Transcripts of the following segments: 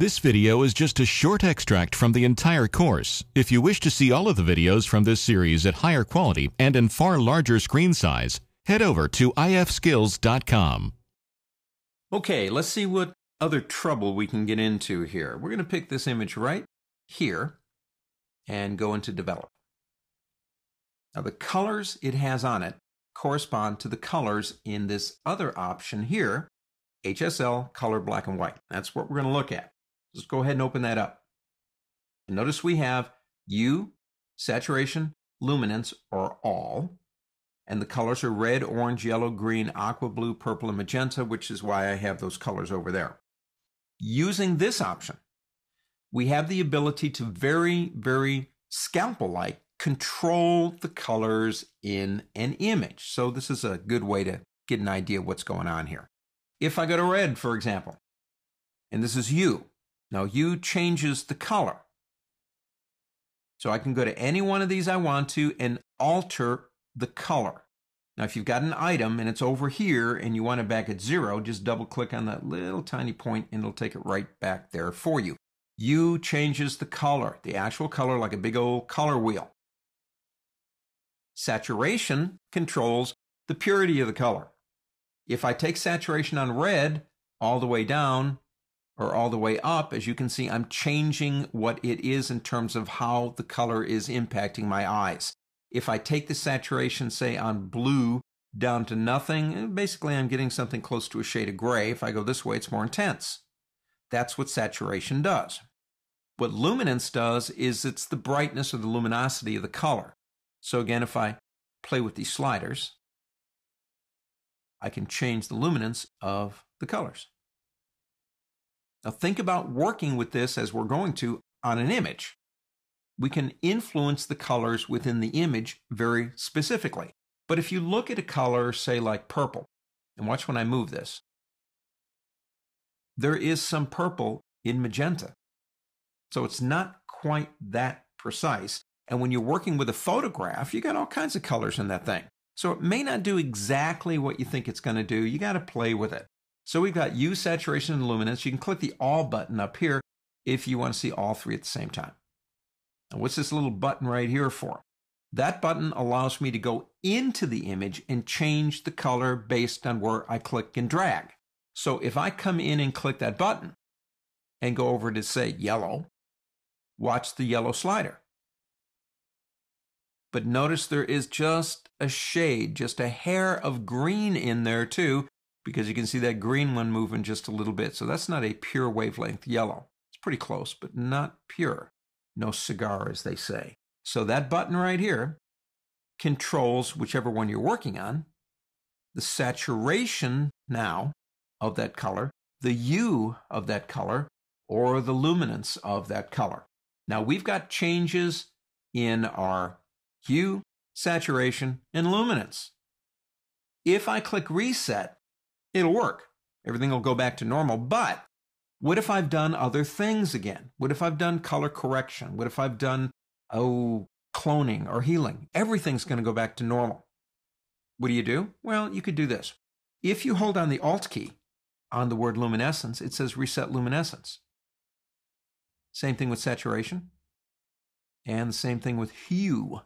This video is just a short extract from the entire course. If you wish to see all of the videos from this series at higher quality and in far larger screen size, head over to infiniteskills.com. Okay, let's see what other trouble we can get into here. We're going to pick this image right here and go into develop. Now the colors it has on it correspond to the colors in this other option here, HSL color black and white. That's what we're going to look at. Let's go ahead and open that up. And notice we have hue, saturation, luminance or all. And the colors are red, orange, yellow, green, aqua blue, purple, and magenta, which is why I have those colors over there. Using this option, we have the ability to very, very scalpel-like control the colors in an image. So this is a good way to get an idea of what's going on here. If I go to red, for example, and this is hue, now hue changes the color. So I can go to any one of these I want to and alter the color. Now, if you've got an item and it's over here and you want it back at zero, just double click on that little tiny point and it'll take it right back there for you. Hue changes the color, the actual color like a big old color wheel. Saturation controls the purity of the color. If I take saturation on red all the way down, or all the way up, as you can see, I'm changing what it is in terms of how the color is impacting my eyes. If I take the saturation, say, on blue down to nothing, eh, basically I'm getting something close to a shade of gray. If I go this way, it's more intense. That's what saturation does. What luminance does is it's the brightness or the luminosity of the color. So again, if I play with these sliders, I can change the luminance of the colors. Now think about working with this as we're going to on an image. We can influence the colors within the image very specifically. But if you look at a color, say like purple, and watch when I move this, there is some purple in magenta. So it's not quite that precise. And when you're working with a photograph, you got all kinds of colors in that thing. So it may not do exactly what you think it's going to do. You got to play with it. So we've got hue, saturation, and luminance. You can click the all button up here if you want to see all three at the same time. What's this little button right here for? That button allows me to go into the image and change the color based on where I click and drag. So if I come in and click that button and go over to say yellow, watch the yellow slider. But notice there is just a shade, just a hair of green in there too, because you can see that green one moving just a little bit. So that's not a pure wavelength yellow. It's pretty close, but not pure. No cigar, as they say. So that button right here controls whichever one you're working on, the saturation now of that color, the hue of that color, or the luminance of that color. Now we've got changes in our hue, saturation, and luminance. If I click reset, it'll work. Everything will go back to normal. But what if I've done other things again? What if I've done color correction? What if I've done, oh, cloning or healing? Everything's going to go back to normal. What do you do? Well, you could do this. If you hold down the Alt key on the word luminescence, it says reset luminescence. Same thing with saturation. And the same thing with hue.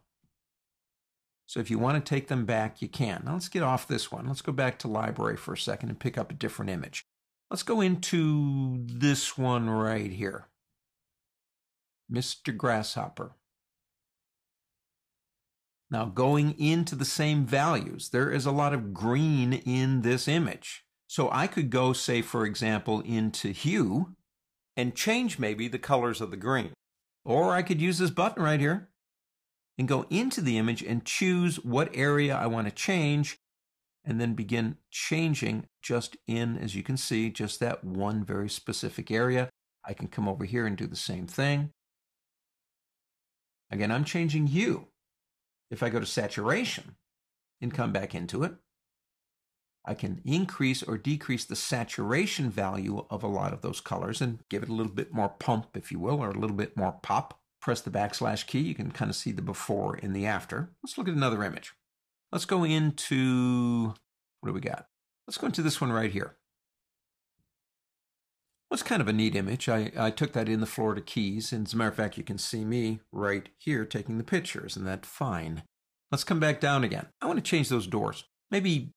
So if you want to take them back, you can. Now let's get off this one. Let's go back to library for a second and pick up a different image. Let's go into this one right here. Mr. Grasshopper. Now going into the same values, there is a lot of green in this image. So I could go, say, for example, into hue and change maybe the colors of the green. Or I could use this button right here and go into the image and choose what area I want to change and then begin changing just in, as you can see, just that one very specific area. I can come over here and do the same thing. Again, I'm changing hue. If I go to saturation and come back into it, I can increase or decrease the saturation value of a lot of those colors and give it a little bit more pump, if you will, or a little bit more pop press the backslash key, you can kind of see the before and the after. Let's look at another image. Let's go into, what do we got? Let's go into this one right here. was kind of a neat image. I, I took that in the Florida Keys, and as a matter of fact, you can see me right here taking the pictures, and that's fine. Let's come back down again. I want to change those doors. Maybe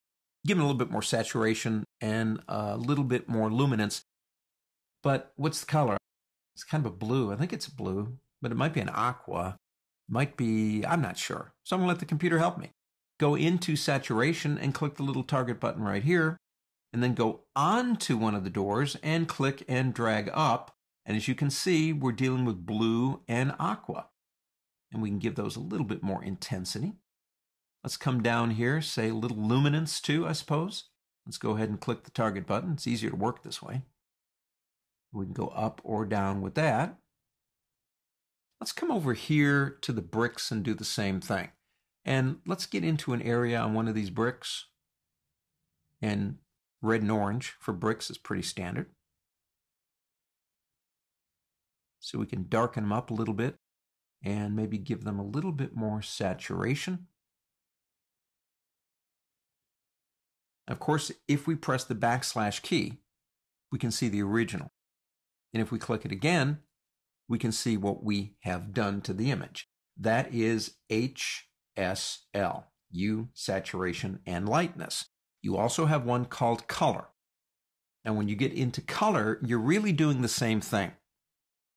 give them a little bit more saturation and a little bit more luminance. But what's the color? It's kind of a blue. I think it's blue, but it might be an aqua. Might be, I'm not sure. So I'm going to let the computer help me. Go into saturation and click the little target button right here and then go onto one of the doors and click and drag up. And as you can see, we're dealing with blue and aqua. And we can give those a little bit more intensity. Let's come down here, say a little luminance too, I suppose. Let's go ahead and click the target button. It's easier to work this way. We can go up or down with that. Let's come over here to the bricks and do the same thing. And let's get into an area on one of these bricks and Red and orange for bricks is pretty standard. So we can darken them up a little bit and maybe give them a little bit more saturation. Of course, if we press the backslash key, we can see the original. And if we click it again, we can see what we have done to the image. That is HSL, hue, saturation, and lightness. You also have one called color. And when you get into color, you're really doing the same thing.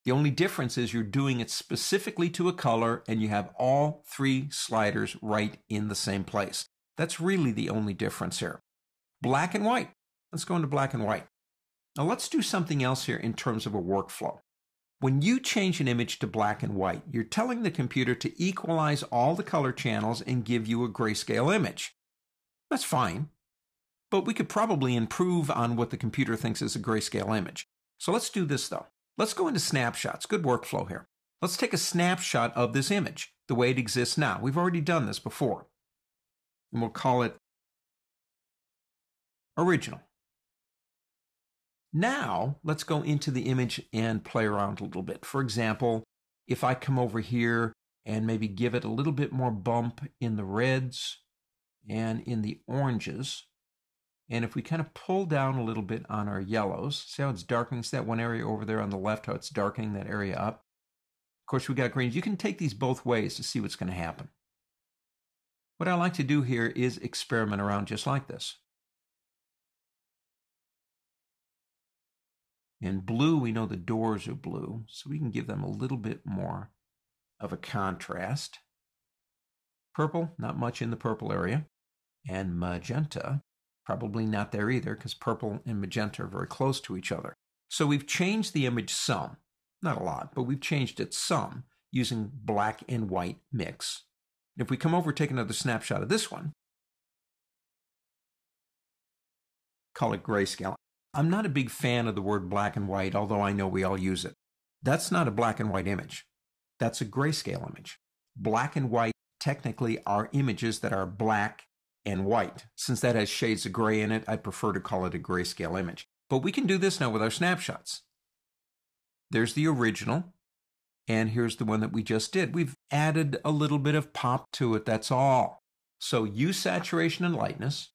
The only difference is you're doing it specifically to a color and you have all three sliders right in the same place. That's really the only difference here. Black and white. Let's go into black and white. Now let's do something else here in terms of a workflow. When you change an image to black and white, you're telling the computer to equalize all the color channels and give you a grayscale image. That's fine but we could probably improve on what the computer thinks is a grayscale image. So let's do this though. Let's go into snapshots. Good workflow here. Let's take a snapshot of this image the way it exists now. We've already done this before. And we'll call it original. Now, let's go into the image and play around a little bit. For example, if I come over here and maybe give it a little bit more bump in the reds and in the oranges, and if we kind of pull down a little bit on our yellows, see how it's darkening? That one area over there on the left, how it's darkening that area up? Of course, we got greens. You can take these both ways to see what's going to happen. What I like to do here is experiment around just like this. In blue, we know the doors are blue, so we can give them a little bit more of a contrast. Purple, not much in the purple area. And magenta, Probably not there either because purple and magenta are very close to each other. So we've changed the image some, not a lot, but we've changed it some using black and white mix. If we come over, take another snapshot of this one, call it grayscale. I'm not a big fan of the word black and white, although I know we all use it. That's not a black and white image. That's a grayscale image. Black and white technically are images that are black and white. Since that has shades of gray in it, I prefer to call it a grayscale image. But we can do this now with our snapshots. There's the original, and here's the one that we just did. We've added a little bit of pop to it, that's all. So hue, saturation, and lightness,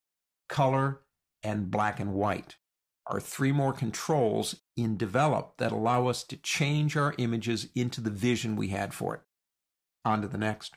color, and black and white are three more controls in Develop that allow us to change our images into the vision we had for it. On to the next.